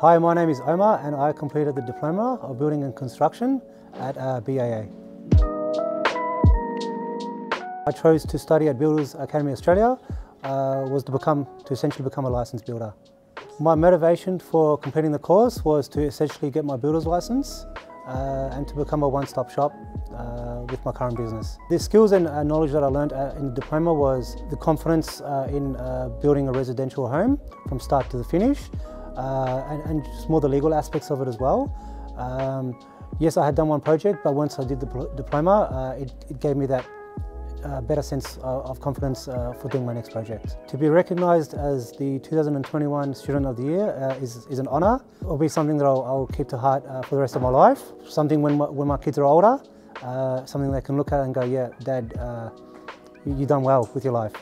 Hi, my name is Omar and I completed the Diploma of Building and Construction at uh, BAA. I chose to study at Builders Academy Australia uh, was to become, to essentially become a licensed builder. My motivation for completing the course was to essentially get my builder's license uh, and to become a one-stop shop uh, with my current business. The skills and uh, knowledge that I learned uh, in the diploma was the confidence uh, in uh, building a residential home from start to the finish and, and, just more the legal aspects of it as well. Um, yes, I had done one project, but once I did the diploma, it, it gave me that a better sense of confidence uh, for doing my next project. To be recognised as the 2021 Student of the Year uh, is, is an honour. It will be something that I'll, I'll keep to heart uh, for the rest of my life. Something when my, when my kids are older, something they can look at and go, yeah, Dad, you've done well with your life.